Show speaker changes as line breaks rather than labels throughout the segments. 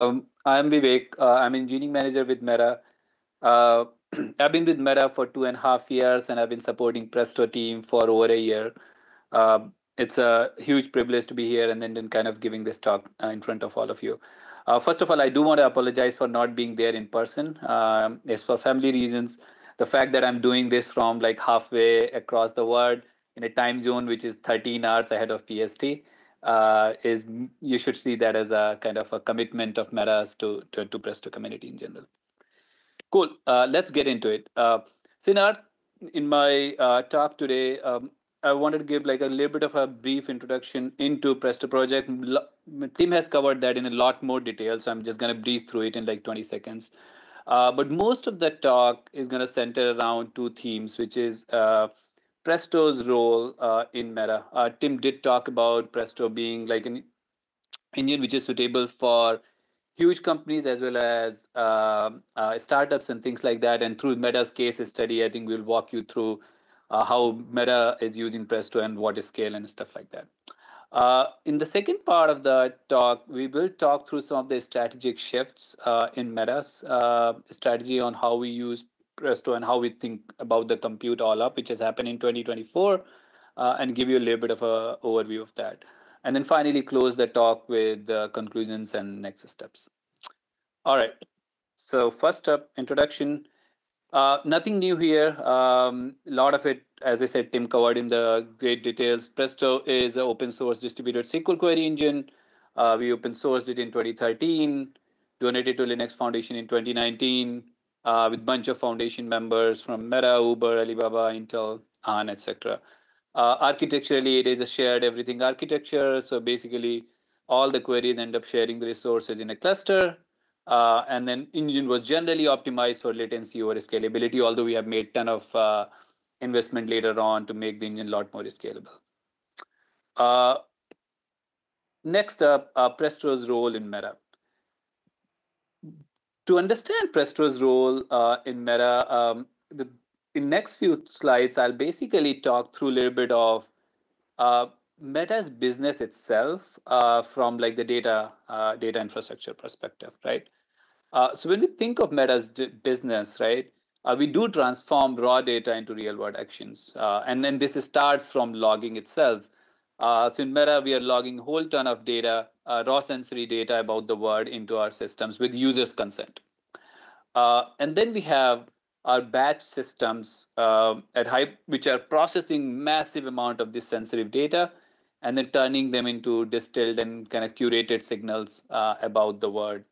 Um, I'm Vivek. Uh, I'm engineering manager with Meta. Uh, I've been with Meta for two and a half years, and I've been supporting Presto team for over a year. Uh, it's a huge privilege to be here and then, then kind of giving this talk uh, in front of all of you. Uh, first of all, I do want to apologize for not being there in person. Um, it's for family reasons. The fact that I'm doing this from like halfway across the world in a time zone which is 13 hours ahead of PST uh, is you should see that as a kind of a commitment of Metas to, to, to Presto community in general. Cool. Uh, let's get into it. Uh, Sinar, in my uh, talk today, um, I wanted to give like a little bit of a brief introduction into Presto project. Tim has covered that in a lot more detail, so I'm just going to breeze through it in like 20 seconds. Uh, but most of the talk is going to center around two themes, which is uh, Presto's role uh, in Meta. Uh, Tim did talk about Presto being like an engine which is suitable for huge companies as well as um, uh, startups and things like that. And through Meta's case study, I think we'll walk you through uh, how Meta is using Presto and what is scale and stuff like that. Uh, in the second part of the talk, we will talk through some of the strategic shifts uh, in Meta's strategy on how we use Presto and how we think about the compute all up, which has happened in 2024, uh, and give you a little bit of a overview of that. And then finally close the talk with the conclusions and next steps. All right. So first up, introduction. Uh, nothing new here. Um, a lot of it, as I said, Tim covered in the great details. Presto is an open source distributed SQL query engine. Uh, we open sourced it in 2013, donated to Linux Foundation in 2019, uh, with bunch of foundation members from Meta, Uber, Alibaba, Intel, AN, etc. Uh, architecturally, it is a shared everything architecture. So basically, all the queries end up sharing the resources in a cluster. Uh, and then engine was generally optimized for latency over scalability, although we have made ton of uh, investment later on to make the engine a lot more scalable. Uh, next up, uh, Presto's role in Meta. To understand Presto's role uh, in Meta, um, the in next few slides, I'll basically talk through a little bit of uh, Meta's business itself from like the data data infrastructure perspective, right? Uh, so when we think of Meta's business, right, uh, we do transform raw data into real world actions. Uh, and then this starts from logging itself. Uh, so in Meta, we are logging a whole ton of data, uh, raw sensory data about the world into our systems with users' consent. Uh, and then we have our batch systems at high, which are processing massive amount of this sensitive data and then turning them into distilled and kind of curated signals about the world.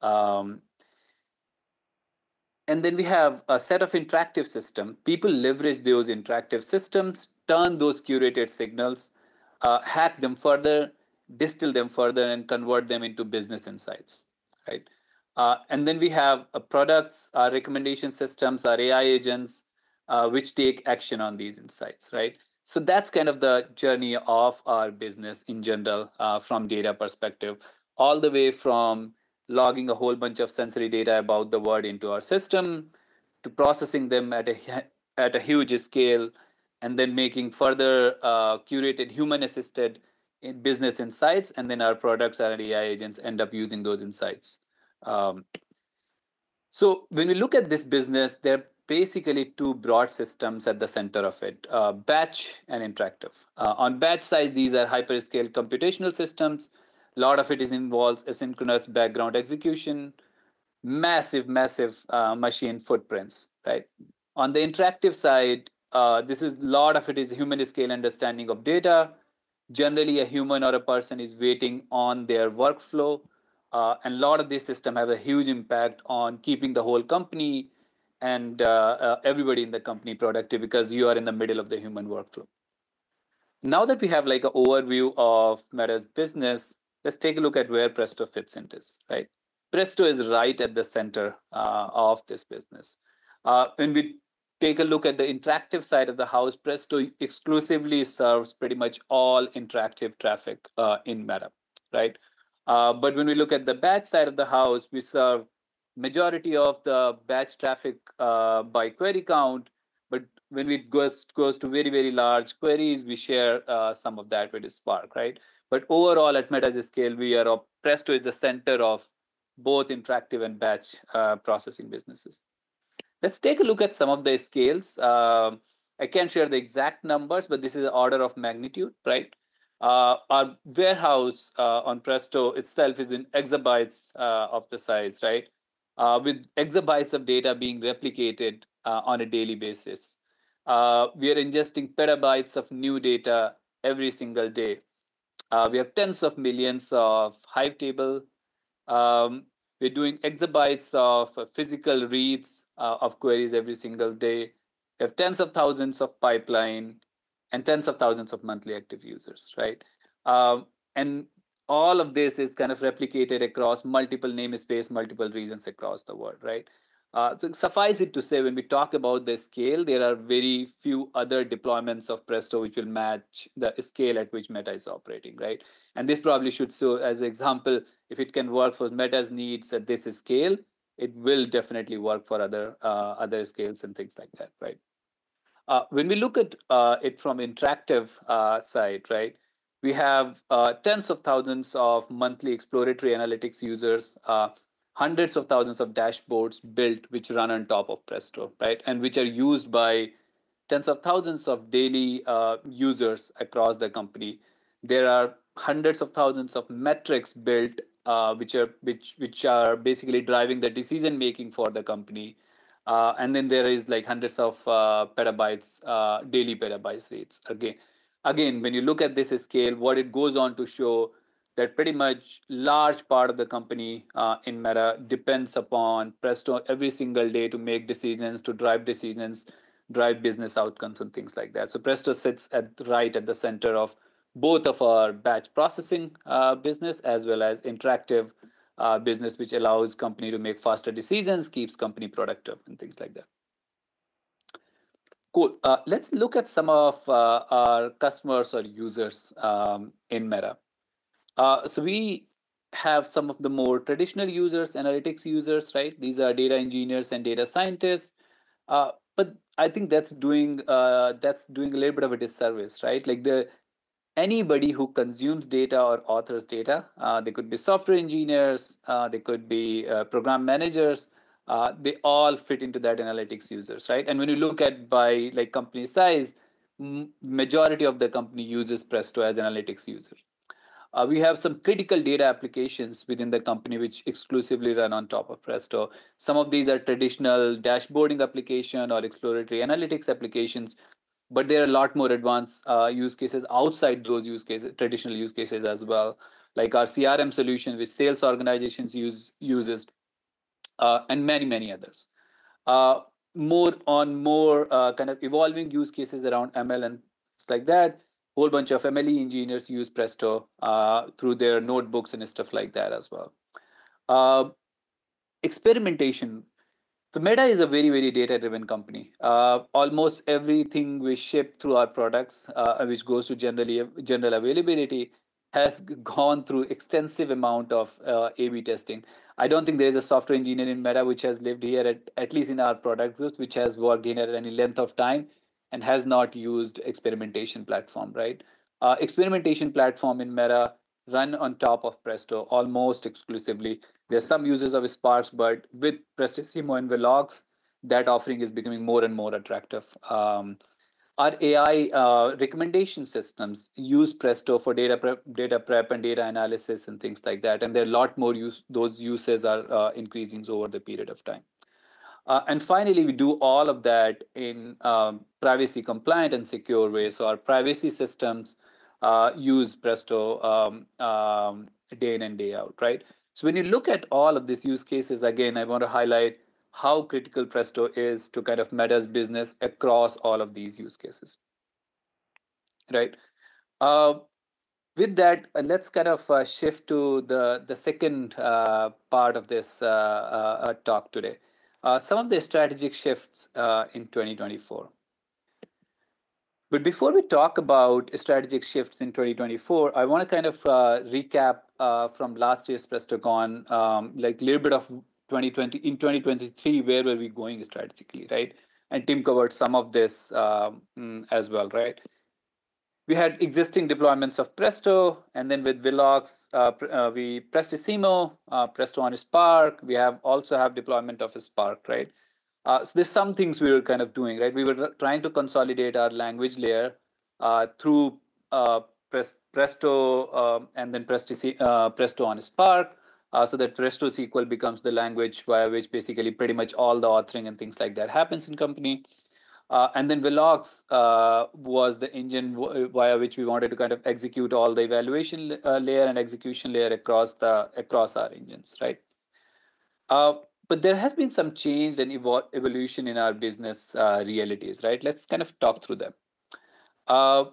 Um, and then we have a set of interactive system. People leverage those interactive systems, turn those curated signals, uh, hack them further, distill them further, and convert them into business insights, right? Uh, and then we have uh, products, our recommendation systems, our AI agents, uh, which take action on these insights, right? So that's kind of the journey of our business in general uh, from data perspective, all the way from logging a whole bunch of sensory data about the world into our system, to processing them at a at a huge scale, and then making further uh, curated human-assisted business insights, and then our products, and AI agents end up using those insights. Um, so when we look at this business, there are basically two broad systems at the center of it, uh, batch and interactive. Uh, on batch side, these are hyperscale computational systems a lot of it is involves asynchronous background execution, massive, massive uh, machine footprints, right? On the interactive side, uh, this is a lot of it is human scale understanding of data. Generally, a human or a person is waiting on their workflow. Uh, and a lot of these systems have a huge impact on keeping the whole company and uh, uh, everybody in the company productive because you are in the middle of the human workflow. Now that we have like an overview of Meta's business, let's take a look at where Presto fits in this, right? Presto is right at the center uh, of this business. Uh, when we take a look at the interactive side of the house, Presto exclusively serves pretty much all interactive traffic uh, in Meta, right? Uh, but when we look at the batch side of the house, we serve majority of the batch traffic uh, by query count. But when it goes, goes to very, very large queries, we share uh, some of that with Spark, right? But overall, at Meta's scale, we are Presto is the center of both interactive and batch uh, processing businesses. Let's take a look at some of the scales. Uh, I can't share the exact numbers, but this is the order of magnitude, right? Uh, our warehouse uh, on Presto itself is in exabytes uh, of the size, right? Uh, with exabytes of data being replicated uh, on a daily basis. Uh, we are ingesting petabytes of new data every single day. we have tens of millions of Hive table. Um, we're doing exabytes of physical reads of queries every single day. We have tens of thousands of pipeline and tens of thousands of monthly active users, right? Um, and all of this is kind of replicated across multiple namespace, multiple regions across the world, right? Uh, so suffice it to say, when we talk about the scale, there are very few other deployments of Presto which will match the scale at which Meta is operating, right? And this probably should show as an example, if it can work for Meta's needs at this scale, it will definitely work for other uh, other scales and things like that, right? Uh, when we look at uh, it from interactive uh, side, right, we have uh, tens of thousands of monthly exploratory analytics users, uh, hundreds of thousands of dashboards built which run on top of Presto, right, and which are used by tens of thousands of daily users across the company. There are hundreds of thousands of metrics built, which are which which are basically driving the decision making for the company uh, and then there is like hundreds of uh, petabytes, uh, daily petabytes rates. Again, again, when you look at this scale, what it goes on to show that pretty much large part of the company uh, in Meta depends upon Presto every single day to make decisions, to drive decisions, drive business outcomes and things like that. So Presto sits at right at the center of both of our batch processing uh, business as well as interactive uh, business which allows company to make faster decisions, keeps company productive and things like that. Cool. Uh, let's look at some of uh, our customers or users um, in Meta. Uh, so we have some of the more traditional users, analytics users, right? These are data engineers and data scientists. Uh, but I think that's doing that's doing a little bit of a disservice, right? Like the anybody who consumes data or authors data. Uh, they could be software engineers, uh, they could be uh, program managers. Uh, they all fit into that analytics users, right? And when you look at by like company size, majority of the company uses Presto as analytics user. Uh, we have some critical data applications within the company which exclusively run on top of Presto. Some of these are traditional dashboarding application or exploratory analytics applications but there are a lot more advanced uh, use cases outside those use cases traditional use cases as well. Like our crm solution which sales organizations use uses uh, and many many others. Uh, more on more uh, kind of evolving use cases around ml and stuff like that. Whole bunch of mle engineers use presto uh, through their notebooks and stuff like that as well. Uh, experimentation so Meta is a very, very data-driven company. Uh, almost everything we ship through our products, uh, which goes to generally general availability, has gone through extensive amount of uh, A/B testing. I don't think there is a software engineer in Meta which has lived here at at least in our product group, which has worked here at any length of time and has not used experimentation platform. Right? Uh, experimentation platform in Meta run on top of Presto almost exclusively. There's some users of Sparks, but with Prestissimo and Velox, that offering is becoming more and more attractive. Um, our AI uh, recommendation systems use Presto for data prep, data prep and data analysis and things like that. And there are a lot more use; those uses are uh, increasing over the period of time. Uh, and finally, we do all of that in um, privacy compliant and secure ways. So our privacy systems uh, use Presto um, um, day in and day out, right? So when you look at all of these use cases, again, I want to highlight how critical Presto is to kind of Meta's business across all of these use cases, right? Uh, with that, uh, let's kind of uh, shift to the the second uh, part of this uh, uh, talk today. some of the strategic shifts in 2024. But before we talk about strategic shifts in 2024, I want to kind of uh, recap uh, from last year's PrestoCon, um, like a little bit of 2020 in 2023, where were we going strategically, right? And Tim covered some of this um, mm, as well, right? we had existing deployments of Presto, and then with Velox, uh, uh, we Prestissimo, uh, Presto on Spark. We have also have deployment of Spark, right? Uh, so there's some things we were kind of doing, right? We were trying to consolidate our language layer uh, through uh, Presto um, and then Presto on Spark, so that Presto SQL becomes the language via which basically pretty much all the authoring and things like that happens in company. Uh, and then Velox uh, was the engine via which we wanted to kind of execute all the evaluation uh, layer and execution layer across the across our engines, right? But there has been some change and evo evolution in our business uh, realities, right? Let's kind of talk through them. Uh,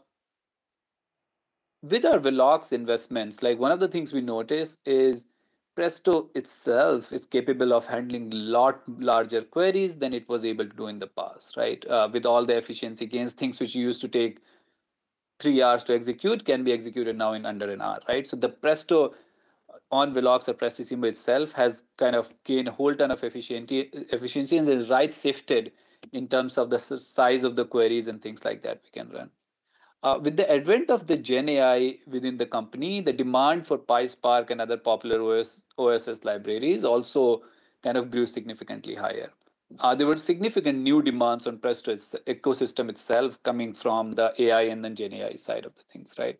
with our Velox investments, like one of the things we notice is Presto itself is capable of handling lot larger queries than it was able to do in the past, right? Uh, with all the efficiency gains, things which used to take three hours to execute can be executed now in under an hour, right? So the Presto on Velox or Prestissimo itself has kind of gained a whole ton of efficiency, efficiency and is right shifted in terms of the size of the queries and things like that we can run. Uh, with the advent of the Gen AI within the company, the demand for PySpark and other popular OS, OSS libraries also kind of grew significantly higher. Uh, there were significant new demands on Presto ecosystem itself coming from the AI and then Gen AI side of the things, right?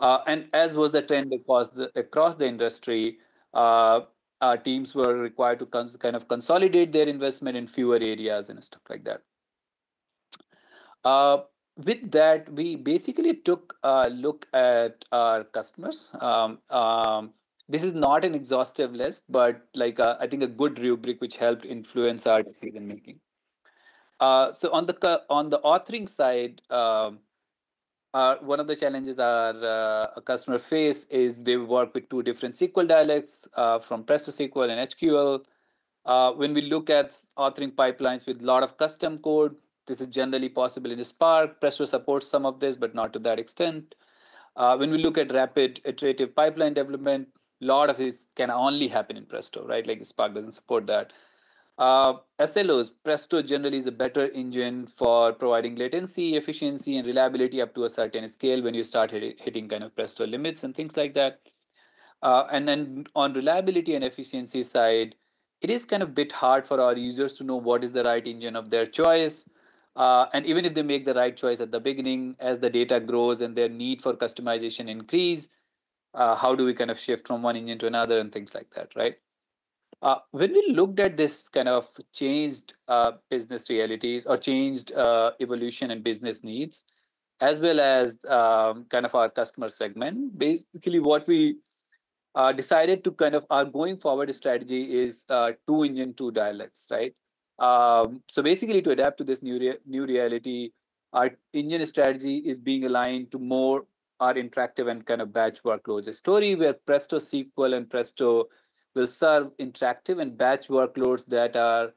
Uh, and as was the trend across the, across the industry, uh, our teams were required to kind of consolidate their investment in fewer areas and stuff like that. Uh, with that, we basically took a look at our customers. Um, um, this is not an exhaustive list, but like a, I think a good rubric which helped influence our decision making. Uh, so on the on the authoring side, um, uh, one of the challenges our uh, customer face is they work with two different SQL dialects uh, from Presto SQL and HQL. Uh, when we look at authoring pipelines with a lot of custom code, this is generally possible in Spark. Presto supports some of this, but not to that extent. Uh, when we look at rapid iterative pipeline development, a lot of this can only happen in Presto, right? Like Spark doesn't support that. Uh, SLOs, Presto generally is a better engine for providing latency, efficiency, and reliability up to a certain scale when you start hit, hitting kind of Presto limits and things like that. Uh, and then on reliability and efficiency side, it is kind of bit hard for our users to know what is the right engine of their choice. Uh, and even if they make the right choice at the beginning, as the data grows and their need for customization increase, uh, how do we kind of shift from one engine to another and things like that, right? Uh, when we looked at this kind of changed uh, business realities or changed uh, evolution and business needs, as well as um, kind of our customer segment, basically what we uh, decided to kind of our going forward strategy is two engine, two dialects, right? Um, so basically, to adapt to this new rea- new reality, our engine strategy is being aligned to more our interactive and kind of batch workloads. A story where Presto SQL and Presto will serve interactive and batch workloads that are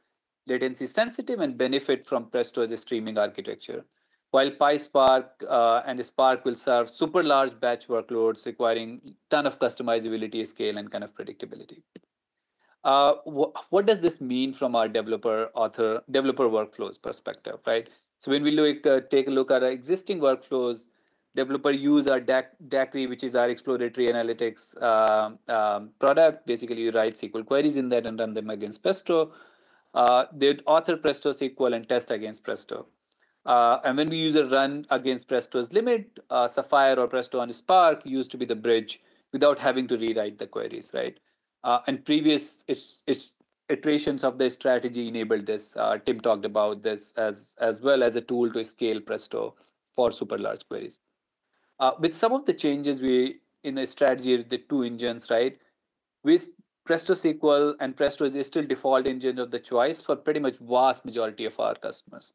latency sensitive and benefit from Presto as a streaming architecture. While PySpark uh, and Spark will serve super large batch workloads requiring ton of customizability, scale, and kind of predictability. Uh, wh- what does this mean from our developer author developer workflows perspective, right? So when we look uh, take a look at our existing workflows, developer use our DAC, Daiquery, which is our exploratory analytics uh, um, product. Basically, you write SQL queries in that and run them against Presto. Uh, they author Presto SQL and test against Presto. Uh, and when we use a run against Presto's limit, uh, Sapphire or Presto on Spark used to be the bridge without having to rewrite the queries, right? Uh, and previous it's, it's iterations of the strategy enabled this. Uh, Tim talked about this as, as well as a tool to scale Presto for super large queries. Uh, with some of the changes we in a strategy, the two engines, right? With Presto SQL and Presto is still default engine of the choice for pretty much vast majority of our customers.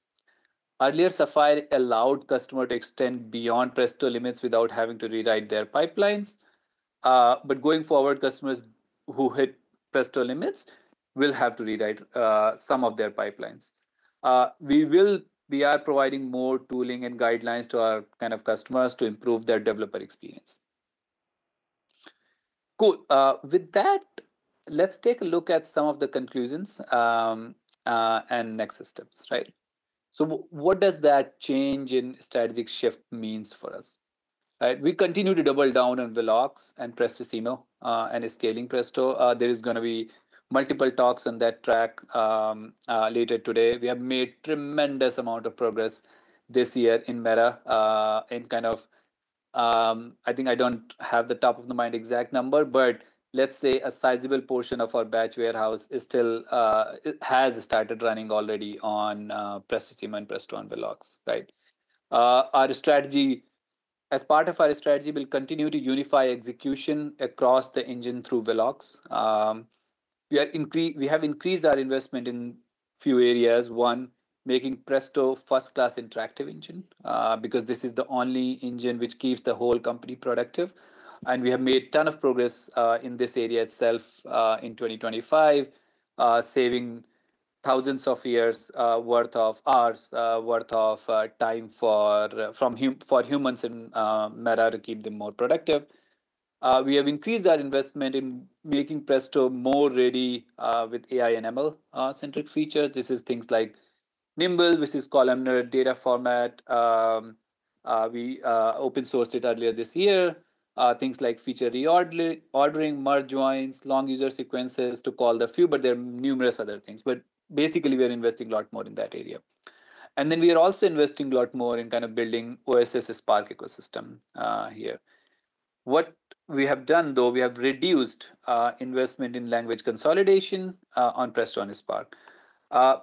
Earlier, Sapphire allowed customer to extend beyond Presto limits without having to rewrite their pipelines. Uh, but going forward, customers who hit Presto limits will have to rewrite uh, some of their pipelines. Uh, we will we are providing more tooling and guidelines to our kind of customers to improve their developer experience. Cool. Uh, with that, let's take a look at some of the conclusions um, uh, and next steps, right? So what does that change in strategic shift means for us? Right, we continue to double down on Velox and Prestissimo uh, and scaling Presto. Uh, there is going to be multiple talks on that track um, uh, later today. We have made tremendous amount of progress this year in Meta uh, in kind of um, I think I don't have the top of the mind exact number, but let's say a sizable portion of our batch warehouse is still uh, has started running already on uh, Prestissimo and and Velox, right? Uh, our strategy, as part of our strategy, will continue to unify execution across the engine through Velox. Um, we are we have increased our investment in few areas. One, making Presto first class interactive engine uh, because this is the only engine which keeps the whole company productive. And we have made ton of progress uh, in this area itself uh, in 2025, uh, saving thousands of years uh, worth of hours uh, worth of time for from hum- for humans in Meta to keep them more productive. We have increased our investment in making Presto more ready with AI and ML centric features. This is things like Nimble, which is columnar data format. Um, uh, we uh, open sourced it earlier this year. Uh, things like feature reordering, merge joins, long user sequences to call the few, but there are numerous other things. But basically, we're investing a lot more in that area. And then we are also investing a lot more in kind of building OSS Spark ecosystem uh, here. What we have done, though, we have reduced uh, investment in language consolidation uh, on Presto and Spark. Uh,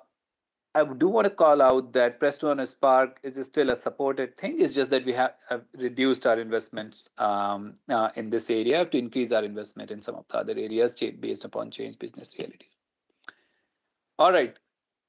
I do want to call out that Presto and Spark is still a supported thing. It's just that we have, have reduced our investments um, uh, in this area to increase our investment in some of the other areas based upon change business reality. All right,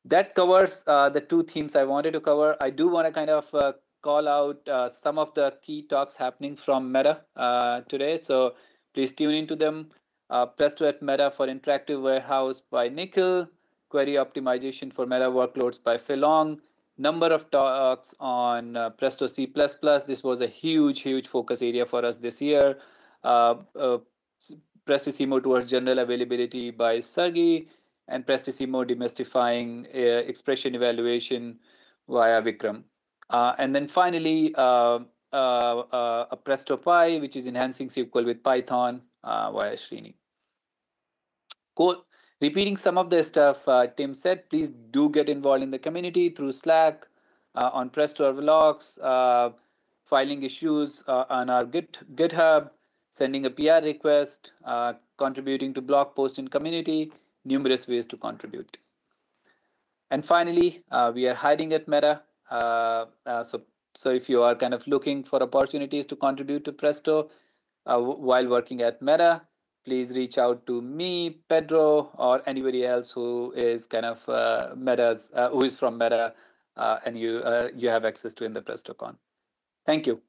that covers uh, the two themes I wanted to cover. I do want to kind of uh, call out uh, some of the key talks happening from Meta uh, today. So please tune into them. Uh, Presto at Meta for Interactive Warehouse by Nikhil query optimization for meta workloads by Phil Ong, number of talks on uh, Presto C++. This was a huge, huge focus area for us this year. Uh, uh, Prestissimo towards general availability by Sergey, and Prestissimo demystifying uh, expression evaluation via Vikram. Uh, and then finally, uh, a Presto Pi, which is enhancing SQL with Python via Srini. Cool repeating some of the stuff uh, Tim said, please do get involved in the community through Slack, uh, on Presto Velox, uh, filing issues uh, on our Git, GitHub, sending a PR request, uh, contributing to blog posts in community, numerous ways to contribute. And finally, uh, we are hiding at Meta. So, so if you are kind of looking for opportunities to contribute to Presto while working at Meta, please reach out to me, Pedro, or anybody else who is kind of uh, Meta's, uh, who is from Meta, uh, and you uh, you have access to in the PrestoCon. Thank you.